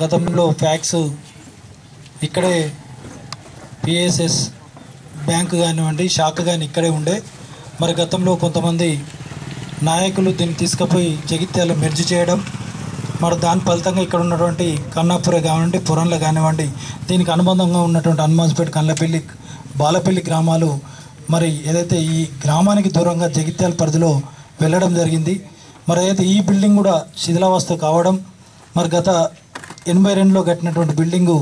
గతంలో ఫ్యాక్స్ ఇక్కడే PSS bank కానివ్వండి శాఖ కానీ ఇక్కడే ఉండే. మరి గతంలో కొంతమంది నాయకులు దీన్ని తీసుకుపోయి జగిత్యాల మెర్జ్ చేయడం మరి దాని ఫలితంగా ఇక్కడ ఉన్నటువంటి కన్నాపుర కానివ్వండి పురంలో కానివ్వండి దీనికి అనుబంధంగా ఉన్నటువంటి హనుమాన్పేట కన్నపల్లి బాలపల్లి గ్రామాలు మరి ఏదైతే ఈ గ్రామానికి దూరంగా జగిత్యాల పరిధిలో వెళ్ళడం జరిగింది మరి అయితే ఈ బిల్డింగ్ కూడా శిథిలావస్థ కావడం మరి గత ఎనభై రెండులో కట్టినటువంటి బిల్డింగు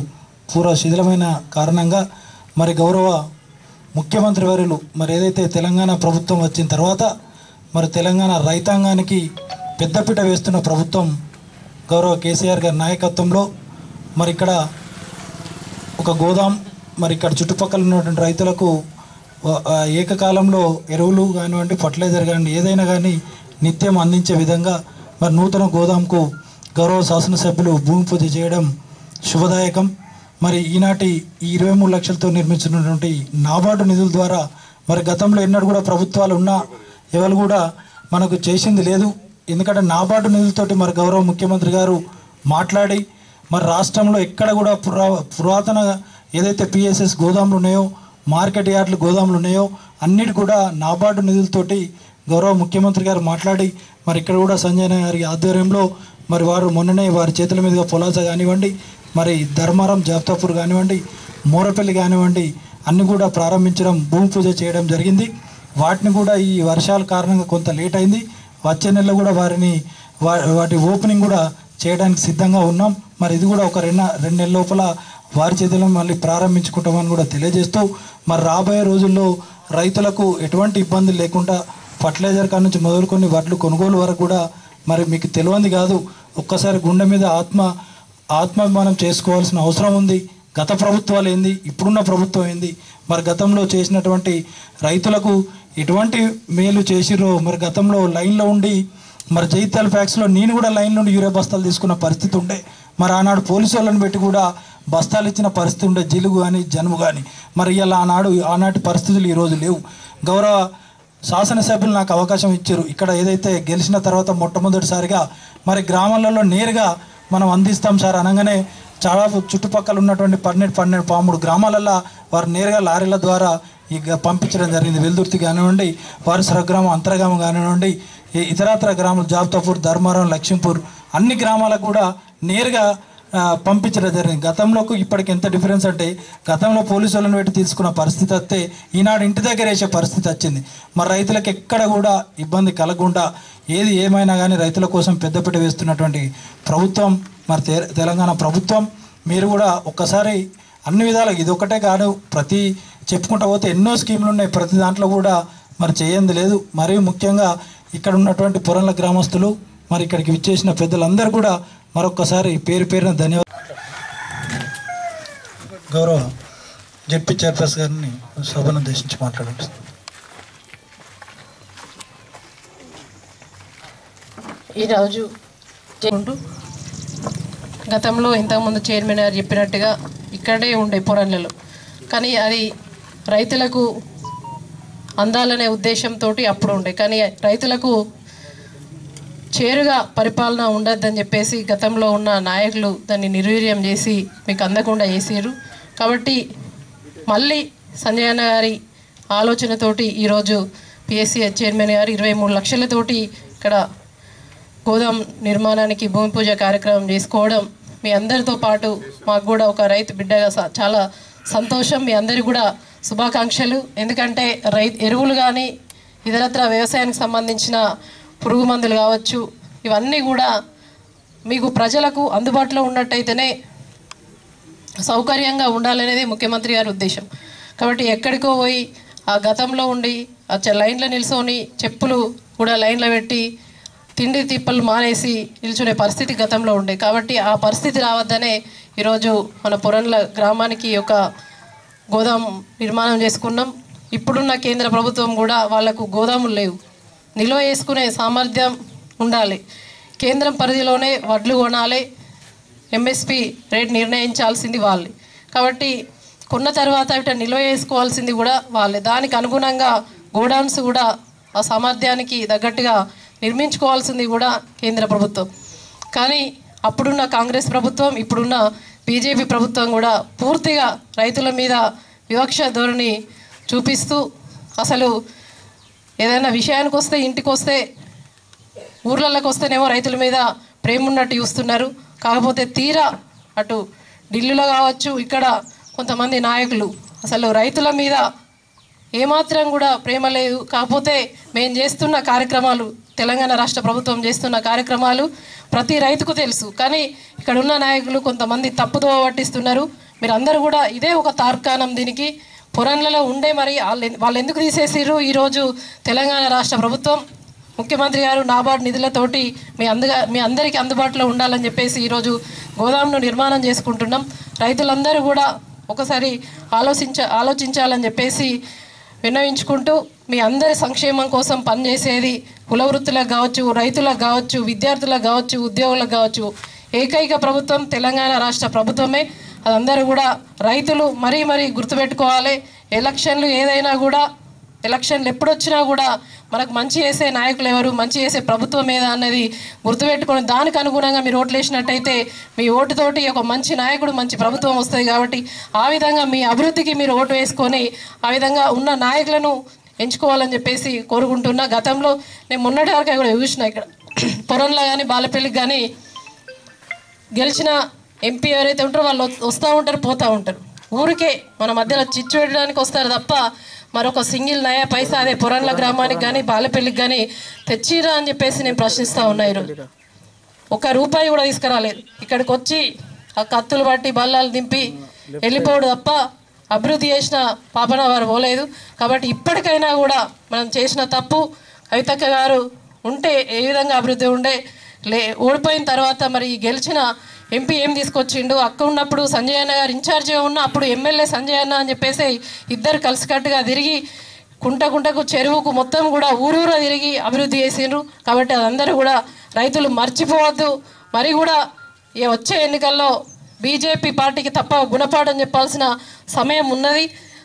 పూరా శిథిలమైన కారణంగా మరి గౌరవ ముఖ్యమంత్రి వర్యులు మరి ఏదైతే తెలంగాణ ప్రభుత్వం వచ్చిన తర్వాత మరి తెలంగాణ రైతాంగానికి పెద్దపీట వేస్తున్న ప్రభుత్వం గౌరవ కేసీఆర్ గారి నాయకత్వంలో మరి ఇక్కడ ఒక గోదాం మరి ఇక్కడ చుట్టుపక్కల ఉన్నటువంటి రైతులకు ఏకకాలంలో ఎరువులు కానివ్వండి ఫర్టిలైజర్ కానివ్వండి ఏదైనా కానీ నిత్యం అందించే విధంగా మరి నూతన గోదాంకు గౌరవ శాసనసభ్యులు భూమి పూజ చేయడం శుభదాయకం. మరి ఈనాటి ఈ ఇరవై మూడు లక్షలతో నిర్మించినటువంటి నాబార్డు నిధుల ద్వారా మరి గతంలో ఎన్నడూ కూడా ప్రభుత్వాలు ఉన్నా ఎవరు కూడా మనకు చేసింది లేదు. ఎందుకంటే నాబార్డు నిధులతోటి మరి గౌరవ ముఖ్యమంత్రి గారు మాట్లాడి మరి రాష్ట్రంలో ఎక్కడ కూడా పురా పురాతన ఏదైతే పిఎస్ఎస్ గోదాములు ఉన్నాయో మార్కెట్ యార్డ్లు గోదాములు ఉన్నాయో అన్నిటి కూడా నాబార్డు నిధులతోటి గౌరవ ముఖ్యమంత్రి గారు మాట్లాడి మరి ఇక్కడ కూడా సంజయ్ గారి ఆధ్వర్యంలో మరి వారు మొన్ననే వారి చేతుల మీదుగా పొలాస కానివ్వండి మరి ధర్మారం జాఫ్తాపూర్ కానివ్వండి మోరపల్లి కానివ్వండి అన్ని కూడా ప్రారంభించడం భూమి పూజ చేయడం జరిగింది. వాటిని కూడా ఈ వర్షాల కారణంగా కొంత లేట్ అయింది. వచ్చే నెలలో కూడా వారిని వా- వాటి ఓపెనింగ్ కూడా చేయడానికి సిద్ధంగా ఉన్నాం. మరి ఇది కూడా ఒక రెండు రెండు నెలల లోపల వారి చేతిలో మళ్ళీ ప్రారంభించుకుంటామని కూడా తెలియజేస్తూ మరి రాబోయే రోజుల్లో రైతులకు ఎటువంటి ఇబ్బంది లేకుండా ఫర్టిలైజర్ కాడ నుంచి మొదలుకొని వడ్లు కొనుగోలు వరకు కూడా మరి మీకు తెలియంది కాదు. ఒక్కసారి గుండె మీద ఆత్మ ఆత్మాభిమానం చేసుకోవాల్సిన అవసరం ఉంది. గత ప్రభుత్వాలు ఏంది? ఇప్పుడున్న ప్రభుత్వం ఏంది? మరి గతంలో చేసినటువంటి రైతులకు ఎటువంటి మేలు చేసిరో మరి గతంలో లైన్లో ఉండి మరి జైత్యాల ఫ్యాక్స్లో నేను కూడా లైన్ నుండి యూరియా బస్తాలు తీసుకున్న పరిస్థితి ఉండే. మరి ఆనాడు పోలీసు వాళ్ళని పెట్టి కూడా బస్తాలు ఇచ్చిన పరిస్థితి ఉండే. జిలుగు కానీ జనుము కానీ మరి ఇలా ఆనాడు ఆనాటి పరిస్థితులు ఈరోజు లేవు. గౌరవ శాసనసభ్యులు నాకు అవకాశం ఇచ్చారు. ఇక్కడ ఏదైతే గెలిచిన తర్వాత మొట్టమొదటిసారిగా మరి గ్రామాలలో నేరుగా మనం అందిస్తాం సార్ అనగానే చాలా చుట్టుపక్కల ఉన్నటువంటి పన్నెండు పన్నెండు పాముడు గ్రామాలలో వారు నేరుగా లారీల ద్వారా ఇక పంపించడం జరిగింది. వెల్దుర్తి కానివ్వండి వారి స్వగ్రామం అంతర్గామం కానివ్వండి ఇతరత్ర గ్రామాలు జాబ్తాపూర్ ధర్మారం లక్ష్మీపూర్ అన్ని గ్రామాలకు కూడా నేరుగా పంపించడం జరిగింది. గతంలోకి ఇప్పటికి ఎంత డిఫరెన్స్ అంటే గతంలో పోలీసు వాళ్ళని పెట్టి తీసుకున్న పరిస్థితి వస్తే ఈనాడు ఇంటి దగ్గర వేసే పరిస్థితి వచ్చింది. మరి రైతులకు ఎక్కడ కూడా ఇబ్బంది కలగకుండా ఏది ఏమైనా కానీ రైతుల కోసం పెద్దపీట వేస్తున్నటువంటి ప్రభుత్వం మరి తెలంగాణ ప్రభుత్వం మీరు కూడా ఒక్కసారి అన్ని విధాలు ఇది ఒకటే కాదు ప్రతి చెప్పుకుంటా పోతే ఎన్నో స్కీములు ఉన్నాయి. ప్రతి దాంట్లో కూడా మరి చేయంది లేదు. మరియు ముఖ్యంగా ఇక్కడ ఉన్నటువంటి పురంల గ్రామస్తులు మరి ఇక్కడికి విచ్చేసిన పెద్దలందరూ కూడా మరొక్కసారి పేరు పేరున ధన్యవాదాలు. గౌరవ జడ్పీ చైర్పర్సన్ గారిని సభను ఉద్దేశించి మాట్లాడండి. ఈరోజు గతంలో ఇంతకుముందు చైర్మన్ గారు చెప్పినట్టుగా ఇక్కడే ఉండే పొరళ్ళలో కానీ అది రైతులకు అందాలనే ఉద్దేశంతో అప్పుడు ఉండే. కానీ రైతులకు చేరుగా పరిపాలన ఉండద్దని చెప్పేసి గతంలో ఉన్న నాయకులు దాన్ని నిర్వీర్యం చేసి మీకు అందకుండా చేసారు కాబట్టి మళ్ళీ సంజయ్ అన్న గారి ఆలోచనతోటి ఈరోజు పిఎస్సి చైర్మన్ గారు ఇరవై మూడు లక్షలతోటి ఇక్కడ గోదాం నిర్మాణానికి భూమి పూజ కార్యక్రమం చేసుకోవడం మీ అందరితో పాటు మాకు కూడా ఒక రైతు బిడ్డగా స- చాలా సంతోషం. మీ అందరికి కూడా శుభాకాంక్షలు. ఎందుకంటే రై ఎరువులు కానీ ఇతరత్ర వ్యవసాయానికి సంబంధించిన పురుగు మందులు కావచ్చు ఇవన్నీ కూడా మీకు ప్రజలకు అందుబాటులో ఉన్నట్టయితేనే సౌకర్యంగా ఉండాలనేది ముఖ్యమంత్రి గారి ఉద్దేశం. కాబట్టి ఎక్కడికో పోయి ఆ గతంలో ఉండి ఆ చ- లైన్లో నిల్చొని చెప్పులు కూడా లైన్లో పెట్టి తిండి తిప్పలు మానేసి నిల్చునే పరిస్థితి గతంలో ఉండే. కాబట్టి ఆ పరిస్థితి రావద్దనే ఈరోజు మన పురంల గ్రామానికి ఒక గోదాం నిర్మాణం చేసుకున్నాం. ఇప్పుడున్న కేంద్ర ప్రభుత్వం కూడా వాళ్ళకు గోదాములు లేవు. నిల్వ చేసుకునే సామర్థ్యం ఉండాలి. కేంద్రం పరిధిలోనే వడ్లు కొనాలి. ఎంఎస్పి రేట్ నిర్ణయించాల్సింది వాళ్ళే. కాబట్టి కొన్న తర్వాత ఇట నిల్వ చేసుకోవాల్సింది కూడా వాళ్ళే. దానికి అనుగుణంగా గోడౌన్స్ కూడా ఆ సామర్థ్యానికి తగ్గట్టుగా నిర్మించుకోవాల్సింది కూడా కేంద్ర ప్రభుత్వం. కానీ అప్పుడున్న కాంగ్రెస్ ప్రభుత్వం ఇప్పుడున్న బీజేపీ ప్రభుత్వం కూడా పూర్తిగా రైతుల మీద వివక్ష ధోరణి చూపిస్తూ అసలు ఏదైనా విషయానికి వస్తే ఇంటికి వస్తే ఊర్లలోకి వస్తేనేమో రైతుల మీద ప్రేమ ఉన్నట్టు చూస్తున్నారు. కాకపోతే తీరా అటు ఢిల్లీలో కావచ్చు ఇక్కడ కొంతమంది నాయకులు అసలు రైతుల మీద ఏమాత్రం కూడా ప్రేమ లేదు. కాకపోతే మేము చేస్తున్న కార్యక్రమాలు తెలంగాణ రాష్ట్ర ప్రభుత్వం చేస్తున్న కార్యక్రమాలు ప్రతి రైతుకు తెలుసు. కానీ ఇక్కడ ఉన్న నాయకులు కొంతమంది తప్పుదోవ పట్టిస్తున్నారు. మీరందరూ కూడా ఇదే ఒక తార్కాణం దీనికి. పురాణలలో ఉండే మరి వాళ్ళు వాళ్ళు ఎందుకు తీసేసిర్రు ఈరోజు తెలంగాణ రాష్ట్ర ప్రభుత్వం? ముఖ్యమంత్రి గారు నాబార్డు నిధులతోటి మీ అందుగా మీ అందరికీ అందుబాటులో ఉండాలని చెప్పేసి ఈరోజు గోదాంను నిర్మాణం చేసుకుంటున్నాం. రైతులందరూ కూడా ఒకసారి ఆలోచించ ఆలోచించాలని చెప్పేసి విన్నవించుకుంటూ మీ అందరి సంక్షేమం కోసం పనిచేసేది కుల వృత్తులకు కావచ్చు రైతులకు కావచ్చు విద్యార్థులకు కావచ్చు ఉద్యోగులకు కావచ్చు ఏకైక ప్రభుత్వం తెలంగాణ రాష్ట్ర ప్రభుత్వమే. అదందరూ కూడా రైతులు మరీ మరీ గుర్తుపెట్టుకోవాలి. ఎలక్షన్లు ఏదైనా కూడా ఎలక్షన్లు ఎప్పుడొచ్చినా కూడా మనకు మంచి చేసే నాయకులు ఎవరు మంచి చేసే ప్రభుత్వం ఏదా అన్నది గుర్తుపెట్టుకొని దానికి అనుగుణంగా మీరు ఓట్లు వేసినట్టయితే మీ ఓటుతోటి ఒక మంచి నాయకుడు మంచి ప్రభుత్వం వస్తుంది కాబట్టి ఆ విధంగా మీ అభివృద్ధికి మీరు ఓటు వేసుకొని ఆ విధంగా ఉన్న నాయకులను ఎంచుకోవాలని చెప్పేసి కోరుకుంటున్నా. గతంలో నేను మొన్నటి వరకు కూడా చూసిన ఇక్కడ. పొరంలో కానీ బాలపల్లికి కానీ గెలిచిన ఎంపీ ఎవరైతే ఉంటారో వాళ్ళు వస్తూ ఉంటారు పోతూ ఉంటారు. ఊరికే మన మధ్యలో చిచ్చు పెట్టడానికి వస్తారు తప్ప మరొక సింగిల్ నయా పైసా అదే పురాణల గ్రామానికి కానీ బాలపల్లికి కానీ తెచ్చిరా అని చెప్పేసి నేను ప్రశ్నిస్తూ ఉన్నా ఈరోజు. ఒక రూపాయి కూడా తీసుకురాలేదు. ఇక్కడికి వచ్చి ఆ కత్తులు పట్టి బల్లాలు దింపి వెళ్ళిపోవడం తప్ప అభివృద్ధి చేసిన పాపన వారు పోలేదు. కాబట్టి ఇప్పటికైనా కూడా మనం చేసిన తప్పు కవితక్క గారు ఉంటే ఏ విధంగా అభివృద్ధి ఉండే లే ఓడిపోయిన తర్వాత మరి గెలిచిన ఎంపీ ఏం తీసుకొచ్చిండు? అక్క ఉన్నప్పుడు సంజయ్ అన్న గారు ఇన్ఛార్జిగా ఉన్న అప్పుడు ఎమ్మెల్యే సంజయ్ అన్న అని చెప్పేసి ఇద్దరు కలిసికట్టుగా తిరిగి కుంట కుంటకు చెరువుకు మొత్తం కూడా ఊరూరా తిరిగి అభివృద్ధి చేసిండ్రు. కాబట్టి అదందరూ కూడా రైతులు మర్చిపోవద్దు. మరి కూడా ఈ వచ్చే ఎన్నికల్లో బీజేపీ పార్టీకి తప్ప గుణపాఠం చెప్పాల్సిన సమయం ఉన్నది.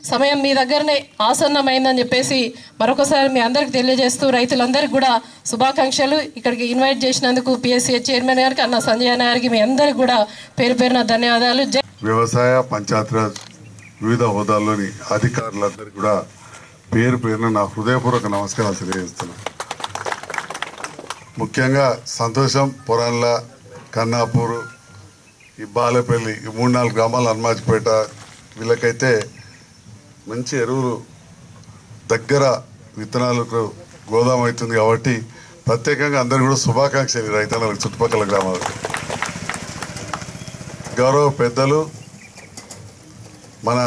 సమయం మీ దగ్గరనే ఆసన్నమైందని చెప్పేసి మరొకసారి మీ అందరికి తెలియజేస్తూ రైతులందరికీ కూడా శుభాకాంక్షలు. ఇక్కడికి ఇన్వైట్ చేసినందుకు పిఎస్సీ చైర్మన్ గారికి అన్న సంజయ్ గారికి మీ అందరికి కూడా పేరు పేరున ధన్యవాదాలు. వ్యవసాయ పంచాయతీరాజ్ వివిధ హోదాల్లోని అధికారులందరికీ కూడా పేరు పేరున నా హృదయపూర్వక నమస్కారాలు తెలియజేస్తున్నాను. ముఖ్యంగా సంతోషం పొరాన్ల కన్నాపూర్ ఈ బాలపల్లి ఈ మూడు నాలుగు గ్రామాలు హనుమాజ్పేట వీళ్ళకైతే మంచి ఎరువులు దగ్గర విత్తనాలకు గోదాం అవుతుంది కాబట్టి ప్రత్యేకంగా అందరు కూడా శుభాకాంక్షలు ఈ చుట్టుపక్కల గ్రామాలకు. గౌరవ పెద్దలు మన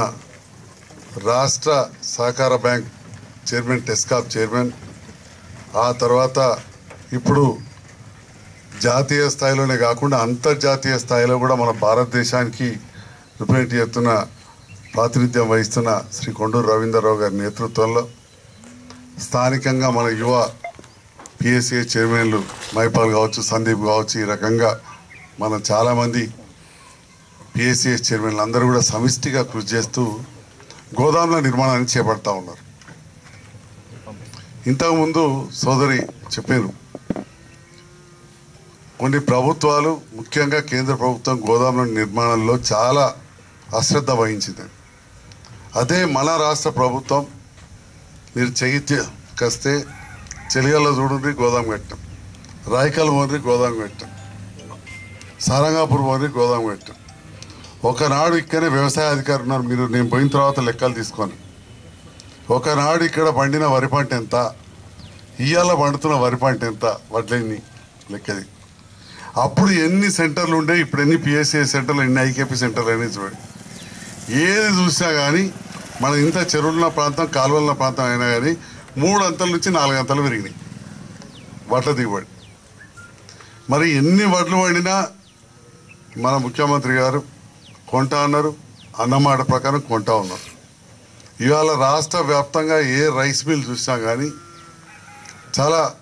రాష్ట్ర సహకార బ్యాంక్ చైర్మన్ టెస్కాప్ చైర్మన్ ఆ తర్వాత ఇప్పుడు జాతీయ స్థాయిలోనే కాకుండా అంతర్జాతీయ స్థాయిలో కూడా మన భారతదేశానికి రిప్రజెంట్ చేస్తున్న ప్రాతినిధ్యం వహిస్తున్న శ్రీ కొండూరు రవీంద్రరావు గారి నేతృత్వంలో స్థానికంగా మన యువ పిఎస్ఏ చైర్మన్లు మైపాల్ కావచ్చు సందీప్ కావచ్చు ఈ రకంగా మనం చాలామంది పిఎస్సిఎస్ చైర్మన్లు అందరూ కూడా సమిష్టిగా కృషి చేస్తూ గోదాముల నిర్మాణాన్ని చేపడతా ఉన్నారు. ఇంతకుముందు సోదరి చెప్పారు కొన్ని ప్రభుత్వాలు ముఖ్యంగా కేంద్ర ప్రభుత్వం గోదాముల నిర్మాణంలో చాలా అశ్రద్ధ వహించింది. అదే మన రాష్ట్ర ప్రభుత్వం మీరు చైత్య కస్తే చెలియాలో చూడండి గోదాం కట్టాం. రాయకల్ పోండి గోదాం కట్టాం. సారంగాపూర్ పోండి గోదాం కట్టాం. ఒకనాడు ఇక్కడనే వ్యవసాయ అధికారి ఉన్నారు మీరు నేను పోయిన తర్వాత లెక్కలు తీసుకొని. ఒకనాడు ఇక్కడ పండిన వరి పంట ఎంత? ఇయ్యాల పండుతున్న వరి పంట ఎంత? వడ్లెన్ని? లెక్కది. అప్పుడు ఎన్ని సెంటర్లు ఉండే ఇప్పుడు ఎన్ని పిఎస్సీ సెంటర్లు ఎన్ని ఐకేపీ సెంటర్లు అనేది చూడండి. ఏది చూసినా కానీ మన ఇంత చెరువులున్న ప్రాంతం కాలువలున్న ప్రాంతం అయినా కానీ మూడు అంతల నుంచి నాలుగు అంతలు పెరిగినాయి. వడ్ల దిగుబడి. మరి ఎన్ని వడ్లు వండినా మన ముఖ్యమంత్రి గారు కొంటా అన్నారు అన్నమాట ప్రకారం కొంటా ఉన్నారు. ఇవాళ రాష్ట్ర వ్యాప్తంగా ఏ రైస్ మిల్ చూసినా కానీ చాలా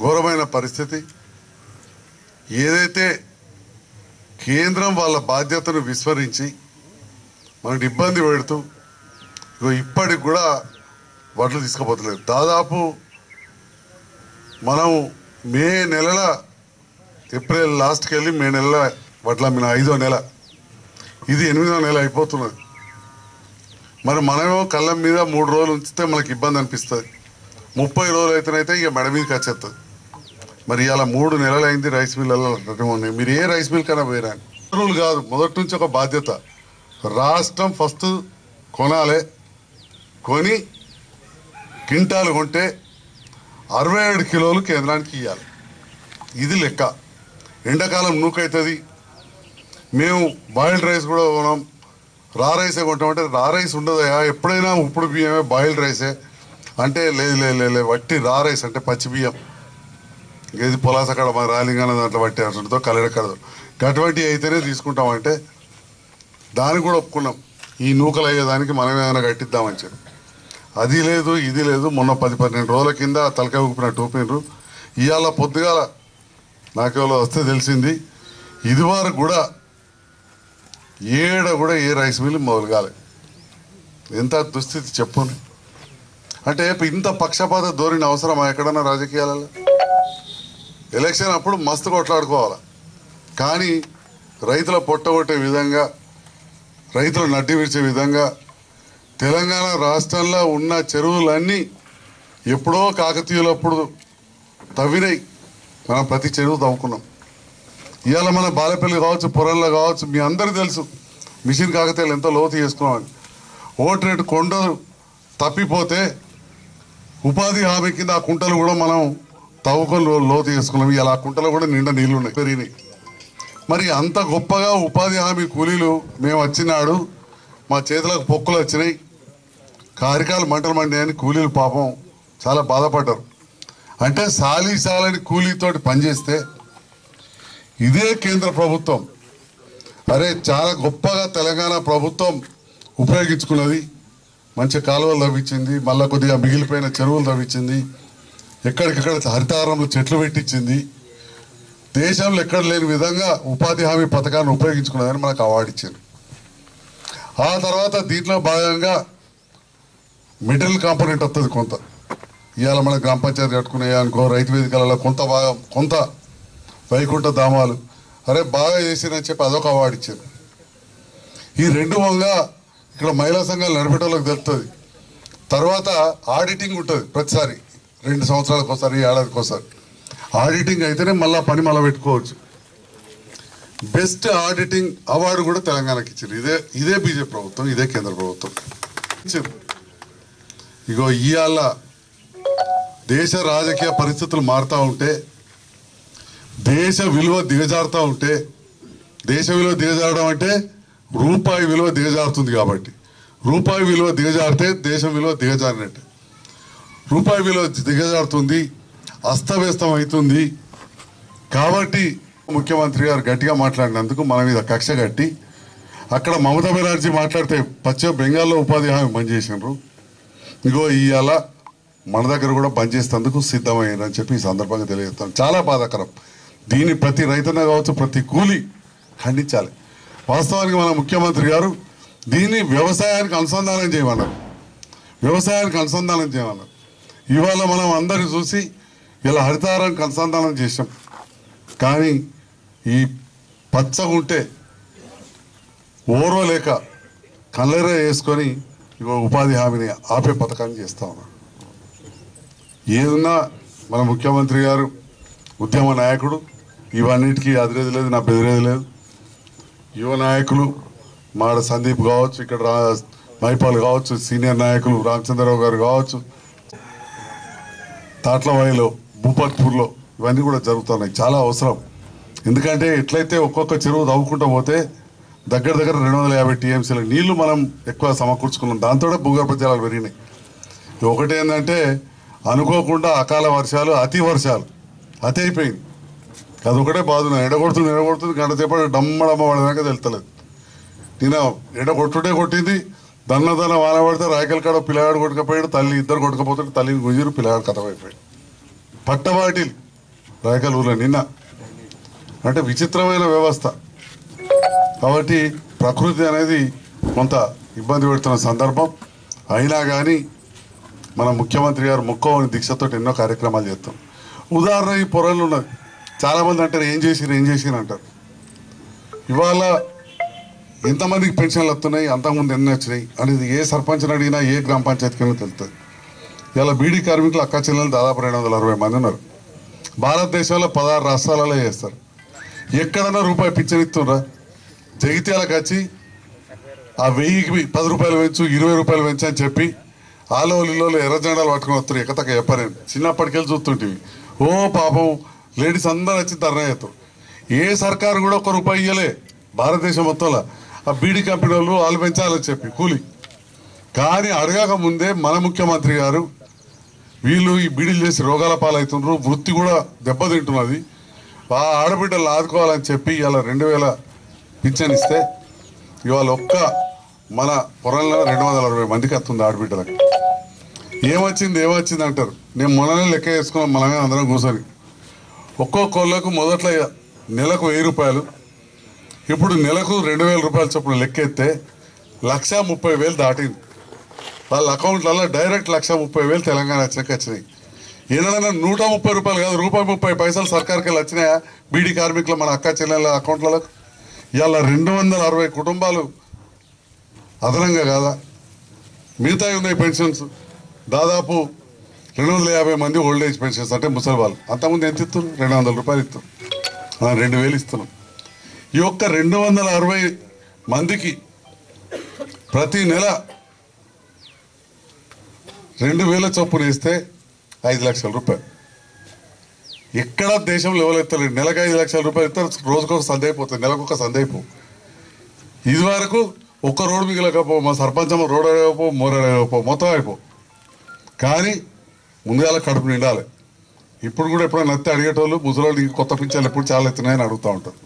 ఘోరమైన పరిస్థితి. ఏదైతే కేంద్రం వాళ్ళ బాధ్యతను విస్మరించి మనకి ఇబ్బంది పెడుతూ ఇగో ఇప్పటికి కూడా వడ్లు తీసుకుపోతలేదు. దాదాపు మనం మే నెలల ఏప్రిల్ లాస్ట్కి వెళ్ళి మే నెల వడ్ల మీ ఐదో నెల ఇది ఎనిమిదో నెల అయిపోతున్నది. మరి మనమేమో కళ్ళం మీద మూడు రోజులు ఉంచితే మనకి ఇబ్బంది అనిపిస్తుంది. ముప్పై రోజులు అయితేనైతే ఇక మెడ మీదకి వచ్చేస్తుంది మరి ఇలా మూడు నెలలు అయింది రైస్ మిల్లలో మీరు ఏ రైస్ మిల్ కన్నా పోయినా రోజులు కాదు మొదటి నుంచి ఒక బాధ్యత. రాష్ట్రం ఫస్ట్ కొనాలి. కొని క్వింటాలు కొంటే అరవై ఏడు కిలోలు కేంద్రానికి ఇవ్వాలి ఇది లెక్క. ఎండాకాలం నూకైతుంది. మేము బాయిల్డ్ రైస్ కూడా కొనాం. రా రైసే కొంటామంటే రా రైస్ ఉండదయా? ఎప్పుడైనా ఉప్పుడు బియ్యమే బాయిల్డ్ రైసే. అంటే లేదు లేదు లేదు లేదు, వట్టి రా రైస్ అంటే పచ్చి బియ్యం. ఏది పొలాస కాడ మన రాలింగాన దాంట్లో పట్టి అటుంటుందో కలెడకడదు అటువంటివి అయితేనే తీసుకుంటామంటే దానికి కూడా ఒప్పుకున్నాం. ఈ నూకలు అయ్యేదానికి మనం ఏమైనా కట్టిద్దామని చెప్పి. అది లేదు ఇది లేదు మొన్న పది పన్నెండు రోజుల కింద తలకాయ ఊపినట్టు ఊపినరు ఇవాళ పొద్దుగాల నాకెవరో వస్తే తెలిసింది ఇది వరకు కూడా ఏడ కూడా ఏ రైస్ మిల్ మొదలు కాలే. ఎంత దుస్థితి చెప్పండి అంటే ఇంత పక్షపాత ధోరణి అవసరమా ఎక్కడన్నా రాజకీయాలలో? ఎలక్షన్ అప్పుడు మస్తు కొట్లాడుకోవాలి. కానీ రైతుల పొట్టగొట్టే విధంగా రైతులు నడ్డి విడిచే విధంగా తెలంగాణ రాష్ట్రంలో ఉన్న చెరువులన్నీ ఎప్పుడో కాకతీయులప్పుడు తవ్వినాయి మనం ప్రతి చెరువు తవ్వుకున్నాం. ఇవాళ మన బాలపల్లి కావచ్చు పొరల్లో కావచ్చు మీ అందరికీ తెలుసు మిషన్ కాకతీయాలు ఎంతో లోతు చేసుకున్నామని ఓటు రేటు కొండలు తప్పిపోతే ఉపాధి హామీ కింద ఆ కుంటలు కూడా మనం తవ్వుకొని లోతు చేసుకున్నాం. ఇలా ఆ కుంటలు కూడా నిండా నీళ్ళు ఉన్నాయి పెరిగినాయి. మరి అంత గొప్పగా ఉపాధి హామీ కూలీలు మేము వచ్చినాడు మా చేతులకు పొక్కులు వచ్చినాయి. కారికాలు మంటలు మండాయని కూలీలు పాపం చాలా బాధపడ్డారు. అంటే సాలి సాలని కూలీతోటి పనిచేస్తే ఇదే కేంద్ర ప్రభుత్వం. అరే చాలా గొప్పగా తెలంగాణ ప్రభుత్వం ఉపయోగించుకున్నది. మంచి కాలువలు తవ్వించింది మళ్ళీ కొద్దిగా మిగిలిపోయిన చెరువులు తవ్వించింది ఎక్కడికక్కడ హరితారంలో చెట్లు పెట్టించింది. దేశంలో ఎక్కడ లేని విధంగా ఉపాధి హామీ పథకాన్ని ఉపయోగించుకున్నదని మనకు అవార్డు ఇచ్చారు. ఆ తర్వాత దీంట్లో భాగంగా మెటీరియల్ కాంపోనెంట్ వస్తుంది కొంత. ఇవాళ మన గ్రామ పంచాయతీ కట్టుకునే అనుకో రైతు వేదికలలో కొంత భాగం కొంత వైకుంఠ ధామాలు. అరే బాగా చేసిరని చెప్పి అదొక అవార్డు ఇచ్చారు. ఈ రెండు వంగా ఇక్కడ మహిళా సంఘాలు నడిపేటోళ్ళకి తెలుస్తుంది తర్వాత ఆడిటింగ్ ఉంటుంది ప్రతిసారి. రెండు సంవత్సరాలకు ఒకసారి ఏడాదికి ఒకసారి ఆడిటింగ్ అయితేనే మళ్ళీ పని మళ్ళీ పెట్టుకోవచ్చు. బెస్ట్ ఆడిటింగ్ అవార్డు కూడా తెలంగాణకి ఇచ్చారు ఇదే ఇదే బీజేపీ ప్రభుత్వం ఇదే కేంద్ర ప్రభుత్వం. ఇచ్చారు ఇగో ఇవాళ దేశ రాజకీయ పరిస్థితులు మారుతూ ఉంటే దేశ విలువ దిగజారుతూ ఉంటే దేశ విలువ దిగజారడం అంటే రూపాయి విలువ దిగజారుతుంది కాబట్టి. రూపాయి విలువ దిగజారితే దేశం విలువ దిగజారినట్టు. రూపాయి విలువ దిగజారుతుంది అస్తవ్యస్తం అవుతుంది కాబట్టి ముఖ్యమంత్రి గారు గట్టిగా మాట్లాడినందుకు మన మీద కక్ష కట్టి అక్కడ మమతా బెనర్జీ మాట్లాడితే పశ్చిమ బెంగాల్లో ఉపాధి హామీ బంద్ చేసినారు ఇగో ఇవాళ మన దగ్గర కూడా బంద్ చేసేందుకు సిద్ధమయ్యారని చెప్పి ఈ సందర్భంగా తెలియజేస్తాను. చాలా బాధాకరం. దీన్ని ప్రతి రైతన్న కావచ్చు ప్రతి కూలి ఖండించాలి. వాస్తవానికి మన ముఖ్యమంత్రి గారు దీన్ని వ్యవసాయానికి అనుసంధానం చేయమన్నారు. వ్యవసాయానికి అనుసంధానం చేయమన్నారు. ఇవాళ మనం అందరు చూసి ఇలా హరితారానికి అనుసంధానం చేసాం కానీ ఈ పచ్చగా ఉంటే ఓర్వలేక కల్లెర వేసుకొని ఇగో ఉపాధి హామీని ఆపే పథకాన్ని చేస్తా ఉన్నా. ఏదన్నా మన ముఖ్యమంత్రి గారు ఉద్యమ నాయకుడు ఇవన్నిటికీ అదిరేది లేదు నా బెదిరేది లేదు. యువ నాయకులు మాడ సందీప్ కావచ్చు ఇక్కడ మైపాల్ కావచ్చు సీనియర్ నాయకులు రామచంద్రరావు గారు కావచ్చు తాట్లవాయిలో భూపత్పూర్లో ఇవన్నీ కూడా జరుగుతున్నాయి. చాలా అవసరం. ఎందుకంటే ఎట్లయితే ఒక్కొక్క చెరువు తవ్వుకుంటూ పోతే దగ్గర దగ్గర రెండు వందల యాభై టీఎంసీల నీళ్ళు మనం ఎక్కువ సమకూర్చుకున్నాం. దాంతో భూగర్భ జలాలు పెరిగినాయి. ఒకటి ఏంటంటే అనుకోకుండా అకాల వర్షాలు అతి వర్షాలు అతి అయిపోయింది. అదొకటే బాధ ఎడగొడుతుంది ఎడగొడుతుంది గంట సేపటి డమ్మడమ్మ పడేదాకా తెలుతలేదు. నేను ఎడ కొట్టింది. దన్న దన్న వాన పడితే రాయకల్ కాడ పిల్లగాడు కొట్టుకపోయాడు తల్లి ఇద్దరు కొట్టుకపోతే తల్లిని గుంజిరు పిల్లగాడు కథమైపోయాడు. పట్టబాటిల్ రాయకల్ ఊర్లో నిన్న. అంటే విచిత్రమైన వ్యవస్థ. కాబట్టి ప్రకృతి అనేది కొంత ఇబ్బంది పెడుతున్న సందర్భం. అయినా కానీ మన ముఖ్యమంత్రి గారు ముక్కవని దీక్షతో ఎన్నో కార్యక్రమాలు చేస్తాం ఉదాహరణ ఈ పొరలు ఉన్నది. చాలామంది అంటారు ఏం చేసిరు ఏం చేసిరు అంటారు. ఇవాళ ఎంతమందికి పెన్షన్లు వస్తున్నాయి అంతకుముందు ఎన్ని వచ్చినాయి అనేది ఏ సర్పంచ్ని అడిగినా ఏ గ్రామ పంచాయతీకి తెలుస్తుంది ఇలా బీడీ కార్మికులు అక్క చెల్లెలు దాదాపు రెండు వందల అరవై మంది ఉన్నారు. భారతదేశంలో పదహారు రాష్ట్రాలలో చేస్తారు. ఎక్కడన్నా రూపాయి పింఛన్ జగిత్యాలకు వచ్చి ఆ వెయ్యికి పది రూపాయలు పెంచు ఇరవై రూపాయలు పెంచు అని చెప్పి ఆలోలిలో ఎర్ర జెండాలు పట్టుకుని వస్తారు ఎక్కతక్క చెప్పారని చిన్నప్పటికెళ్ళి చూస్తుంటివి. ఓ పాపం లేడీస్ అందరూ వచ్చి ధర్నా చేస్తారు. ఏ సర్కారు కూడా ఒక రూపాయి ఇయ్యలే. భారతదేశం మొత్తంలో ఆ బీడీ కంపెనీ వాళ్ళు వాళ్ళు పెంచాలని చెప్పి కూలి. కానీ అడగక ముందే మన ముఖ్యమంత్రి గారు వీళ్ళు ఈ బీడీలు చేసి రోగాల పాలవుతున్నారు వృత్తి కూడా దెబ్బతింటున్నది. ఆ ఆడబిడ్డలు ఆదుకోవాలని చెప్పి ఇవాళ రెండు వేల పింఛన్ ఇస్తే ఇవాళ ఒక్క మన పొరంలో రెండు వందల అరవై మందికి వస్తుంది ఆడబిడ్డలకు. ఏమొచ్చింది ఏమొచ్చింది అంటారు. నేను మొన్ననే లెక్క వేసుకున్నాం మనమే అందరం కూర్చొని. ఒక్కొక్కళ్ళకు మొదట్లో నెలకు వెయ్యి రూపాయలు. ఇప్పుడు నెలకు రెండు వేల రూపాయలు చొప్పున లెక్కెత్తే లక్ష ముప్పై వేలు దాటింది. వాళ్ళ అకౌంట్లలో డైరెక్ట్ లక్ష ముప్పై వేలు తెలంగాణ వచ్చినాక వచ్చినాయి. ఏదైనా నూట ముప్పై రూపాయలు కాదు రూపాయి ముప్పై పైసలు సర్కార్కి వెళ్ళి వచ్చినాయా? బీడీ కార్మికులు మన అక్క చెల్లెల అకౌంట్లలో? ఇవాళ రెండు వందల అరవై కుటుంబాలు అదనంగా కాదా? మిగతా ఉన్నాయి పెన్షన్స్. దాదాపు రెండు వందల యాభై మంది ఓల్డ్ ఏజ్ పెన్షన్స్ అంటే ముసలి వాళ్ళు అంతకుముందు ఎంత ఇస్తున్నారు? రెండు వందల రూపాయలు ఇస్తున్నాం రెండు వేలు ఇస్తున్నాం ఈ ఒక్క రెండు వందల అరవై మందికి ప్రతి నెల రెండు వేల చొప్పున ఇస్తే ఐదు లక్షల రూపాయలు. ఎక్కడ దేశంలో ఎవరు నెలకు ఐదు లక్షల రూపాయలు ఇస్తారు రోజుకొక సందే అయిపోతుంది. నెలకు అయిపో ఇది వరకు ఒక్క రోడ్డు మిగిలకపో మా సర్పంచమ్మ రోడ్ అడగపో మోర మొత్తం అయిపో కానీ ముందుగా కడుపు నిండాలి. ఇప్పుడు కూడా ఎప్పుడైనా నత్తి అడిగేటోళ్ళు ముసలోళ్ళు ఇంక కొత్త పింఛాలు ఎప్పుడు చాలా ఎత్తున్నాయని అడుగుతూ ఉంటారు.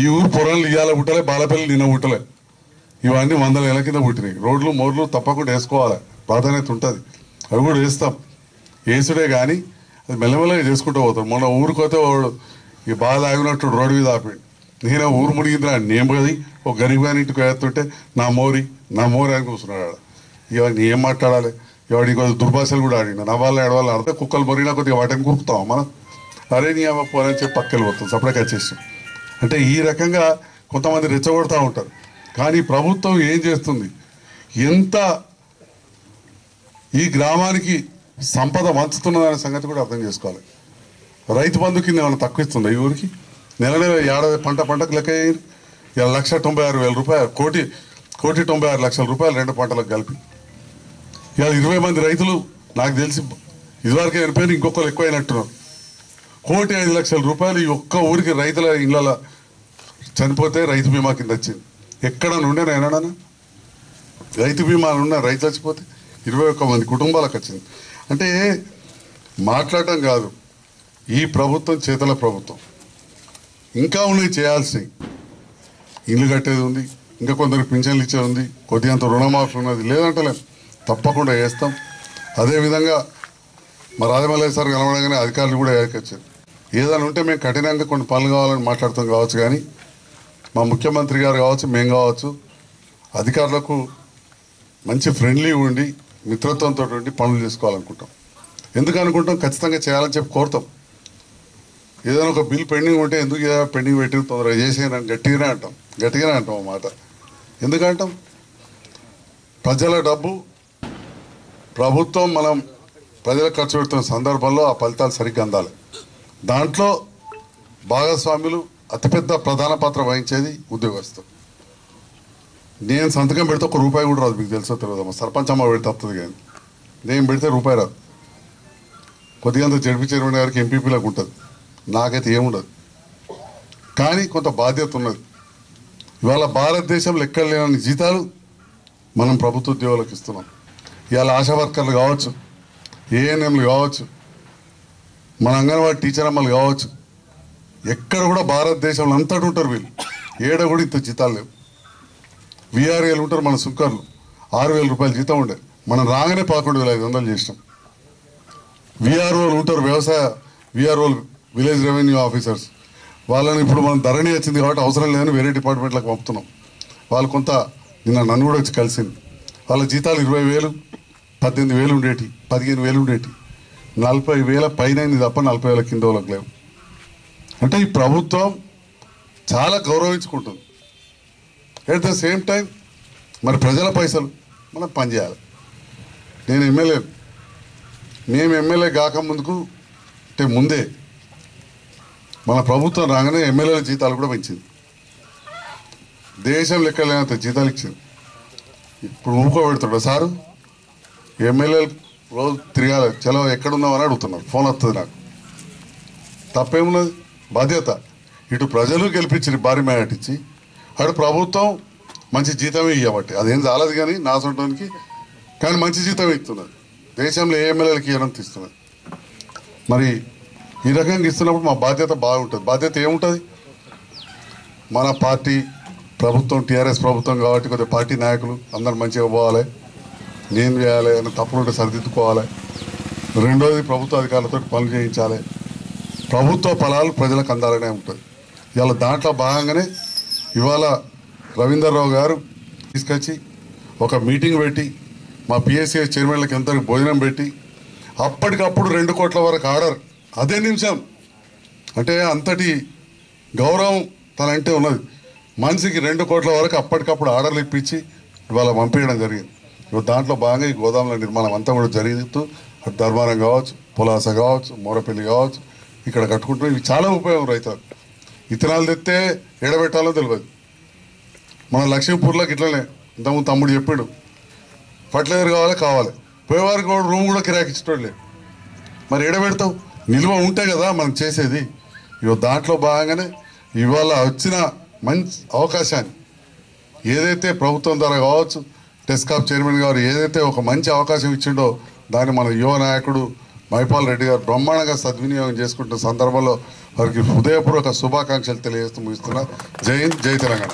ఈ ఊరు పొరలు ఇయ్యాల పుట్టలే బాలపల్లి నిన్న పుట్టలే. ఇవన్నీ వందల ఏళ్ళ కింద పుట్టినాయి. రోడ్లు మోర్లు తప్పకుండా వేసుకోవాలి. ప్రాధాన్యత ఉంటుంది. అవి కూడా వేస్తాం వేసుడే కానీ అది మెల్లమెల్లగా చేసుకుంటూ పోతాం. మొన్న ఊరికి పోతే వాడు ఈ బాధ ఆగినట్టు రోడ్డు మీద ఆపాడు. నేనే ఊరు మునిగిందిరా నేను పోయి ఒక గరీబ్ ఇంటికి వేస్తుంటే నా మోరి నా మోరి అని కూర్చున్నాడు ఆడ. ఇవన్నీ ఏం మాట్లాడాలి? ఇవాడు కొద్దిగా దుర్భాషలు కూడా ఆడిండు నా వాళ్ళ ఏడవాళ్ళు ఆడితే కుక్కలు మొరిగినా కొద్దిగా వాటిని కురుకుతాం మనం. అరే నీ అమ్మ పోరని చెప్పి పక్కలు పోతాం సపరేట్గా వచ్చేసాం అంటే ఈ రకంగా కొంతమంది రెచ్చగొడతా ఉంటారు. కానీ ప్రభుత్వం ఏం చేస్తుంది? ఎంత ఈ గ్రామానికి సంపద వంచుతున్నదనే సంగతి కూడా అర్థం చేసుకోవాలి. రైతు బంధు కింద ఏమైనా తక్కువ ఇస్తుందా ఈ ఊరికి? నెల నెల ఏడాది పంట పంటకు లెక్క ఇలా లక్ష తొంభై ఆరు వేల రూపాయలు కోటి కోటి తొంభై ఆరు లక్షల రూపాయలు రెండు పంటలకు కలిపి. ఇలా ఇరవై మంది రైతులు నాకు తెలిసి ఇదివరకే చనిపోయిన ఇంకొకరు ఎక్కువైనట్టున్నారు. కోటి ఐదు లక్షల రూపాయలు ఈ ఒక్క ఊరికి రైతుల ఇళ్ళ చనిపోతే రైతు బీమా కింద వచ్చింది. ఎక్కడ నుండే నేనా రైతు బీమా ఉన్న రైతు చచ్చిపోతే ఇరవై ఒక్క మంది కుటుంబాలకు వచ్చింది. అంటే మాట్లాడటం కాదు ఈ ప్రభుత్వం చేతల ప్రభుత్వం. ఇంకా ఉన్నాయి చేయాల్సినవి. ఇల్లు కట్టేది ఉంది ఇంకా కొందరికి పింఛన్లు ఇచ్చేది ఉంది కొద్దిగంత రుణమాఫీ ఉన్నది లేదంటలేం. తప్పకుండా చేస్తాం. అదేవిధంగా మా రాజమల్లయ్య సార్ కలవడంగానే అధికారులు కూడా ఏకచ్చారు ఏదైనా ఉంటే మేము కఠినంగా కొన్ని పనులు కావాలని మాట్లాడుతాం కావచ్చు కానీ మా ముఖ్యమంత్రి గారు కావచ్చు మేము కావచ్చు అధికారులకు మంచి ఫ్రెండ్లీ ఉండి మిత్రత్వంతో ఉండి పనులు చేసుకోవాలనుకుంటాం. ఎందుకు అనుకుంటాం ఖచ్చితంగా చేయాలని చెప్పి కోరుతాం. ఏదైనా ఒక బిల్ పెండింగ్ ఉంటే ఎందుకు ఏదైనా పెండింగ్ పెట్టి తొందరగా చేసేనా గట్టిగానే అంటాం. గట్టిగానే అంటాం ఆ మాట. ఎందుకంటాం? ప్రజల డబ్బు ప్రభుత్వం మనం ప్రజల ఖర్చు పెడుతున్న సందర్భంలో ఆ ఫలితాలు సరిగ్గా అందాలి. దాంట్లో భాగస్వాములు అతిపెద్ద ప్రధాన పాత్ర వహించేది ఉద్యోగస్తులు. నేను సంతకం పెడితే ఒక రూపాయి కూడా రాదు మీకు తెలుసో తెలియదు. సర్పంచ్ అమ్మ పెడితే వస్తుంది కానీ. నేను పెడితే రూపాయి రాదు. కొద్దిగా అంత జడ్పీ చైర్మన్ గారికి ఎంపీపీలకు ఉంటుంది. నాకైతే ఏముండదు. కానీ కొంత బాధ్యత ఉన్నది. ఇవాళ భారతదేశంలో ఎక్కడ లేని జీతాలు మనం ప్రభుత్వ ఉద్యోగులకు ఇస్తున్నాం. ఇవాళ ఆశా వర్కర్లు కావచ్చు ఏఎన్ఎంలు కావచ్చు మన అంగన్వాడీ టీచర్ అమ్మలు కావచ్చు ఎక్కడ కూడా భారతదేశంలో అంతటి ఉంటారు వీళ్ళు. ఏడ కూడా ఇంత జీతాలు లేవు. విఆర్ఏలు ఉంటారు మన సుంకర్లు ఆరు వేల రూపాయలు జీతం ఉండే. మనం రాగానే పదకొండు వేల ఐదు వందలు చేసినాం. విఆర్ఓలు ఉంటారు వ్యవసాయ విఆర్ఓలు విలేజ్ రెవెన్యూ ఆఫీసర్స్ వాళ్ళని ఇప్పుడు మనం ధరణి వచ్చింది కాబట్టి అవసరం లేదని వేరే డిపార్ట్మెంట్లకు పంపుతున్నాం. వాళ్ళు కొంత నిన్న నన్ను కూడా వచ్చి కలిసింది. వాళ్ళ జీతాలు ఇరవై వేలు పద్దెనిమిది వేలు ఉండేటి పదిహేను వేలు ఉండేటి. నలభై వేల పైన తప్ప నలభై వేల కింద వాళ్ళకి లేవు. అంటే ఈ ప్రభుత్వం చాలా గౌరవించుకుంటుంది. ఎట్ ద సేమ్ టైం మరి ప్రజల పైసలు మనం పనిచేయాలి. నేను ఎమ్మెల్యే మేము ఎమ్మెల్యే కాక ముందుకు అంటే ముందే మన ప్రభుత్వం రాగానే ఎమ్మెల్యేల జీతాలు కూడా పెంచింది. దేశం లెక్కలేనంత జీతాలు ఇచ్చింది. ఇప్పుడు ఊరుకోబెడుతుండ సారు? ఎమ్మెల్యేలు రోజు తిరగాలి చలో అని అడుగుతున్నారు. ఫోన్ వస్తుంది నాకు. తప్పేమున్నది? బాధ్యత. ఇటు ప్రజలు గెలిపించి భారీ మేరట్ ఇచ్చి అటు ప్రభుత్వం మంచి జీతమే ఇవ్వబట్టి అదేం చాలదు కానీ నా సొంటానికి కానీ మంచి జీతం ఇస్తున్నది దేశంలో ఏ ఎమ్మెల్యేలకి ఇవ్వడం తీస్తున్నది మరి ఈ రకంగా ఇస్తున్నప్పుడు మా బాధ్యత బాగుంటుంది. బాధ్యత ఏముంటుంది? మన పార్టీ ప్రభుత్వం టీఆర్ఎస్ ప్రభుత్వం కాబట్టి కొద్దిగా పార్టీ నాయకులు అందరు మంచిగా పోవాలి. నేను చేయాలి అని తప్పులుంటే సరిదిద్దుకోవాలి. రెండోది ప్రభుత్వ అధికారులతో పనులు చేయించాలి. ప్రభుత్వ ఫలాలు ప్రజలకు అందాలనే ఉంటుంది. ఇవాళ దాంట్లో భాగంగానే ఇవాళ రవీందర్రావు గారు తీసుకొచ్చి ఒక మీటింగ్ పెట్టి మా పిఎస్సిఎస్ చైర్మన్లకి ఎంత భోజనం పెట్టి అప్పటికప్పుడు రెండు కోట్ల వరకు ఆర్డర్. అదే నిమిషం. అంటే అంతటి గౌరవం తనంటే ఉన్నది. మనిషికి రెండు కోట్ల వరకు అప్పటికప్పుడు ఆర్డర్లు ఇప్పించి ఇవాళ పంపించడం జరిగింది. దాంట్లో భాగంగా ఈ గోదాముల నిర్మాణం అంతా కూడా జరుగుతూ అటు ధర్మారం కావచ్చు పులాస కావచ్చు మూరపల్లి కావచ్చు ఇక్కడ కట్టుకుంటూ ఇవి చాలా ఉపయోగం రైతులకు. ఇతనాలు తెస్తే ఎడబెట్టాలో తెలియదు మన లక్ష్మీపూర్లోకి ఇట్లనే ఇంతకుముందు తమ్ముడు చెప్పాడు ఫర్టిలైజర్ కావాలి కావాలి. పోయేవారికి కూడా రూమ్ కూడా కిరాకి లేదు మరి ఎడబెడతావు? నిల్వ ఉంటే కదా మనం చేసేది. ఇగో దాంట్లో భాగంగానే ఇవాళ వచ్చిన మంచి అవకాశాన్ని ఏదైతే ప్రభుత్వం ద్వారా కావచ్చు టెస్కాప్ చైర్మన్ గారు ఏదైతే ఒక మంచి అవకాశం ఇచ్చిండో దాన్ని మన యువ నాయకుడు మైపాల్ రెడ్డి గారు బ్రహ్మాండంగా సద్వినియోగం చేసుకుంటున్న సందర్భంలో వారికి హృదయపూర్వక శుభాకాంక్షలు తెలియజేస్తూ ముగిస్తున్నా. జై హింద్ జై తెలంగాణ.